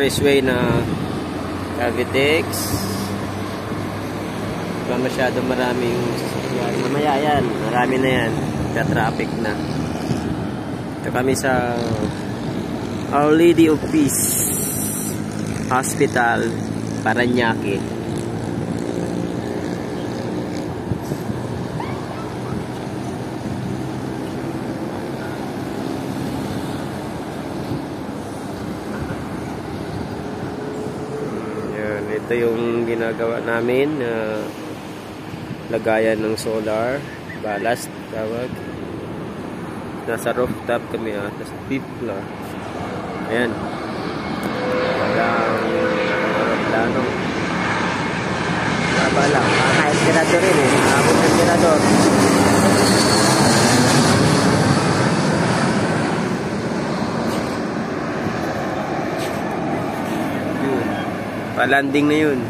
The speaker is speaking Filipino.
expressway na Cavitex. Wala masyado maraming. Mamaya yan, marami na yan. Ka-traffic na. Ito kami sa Our Lady of Peace Hospital, Paranaque. Yan, ito yung ginagawa namin na lagayan ng solar ballast tawag. Nasa rooftop kami ah nasa fifth floor. Ayan palanding na yun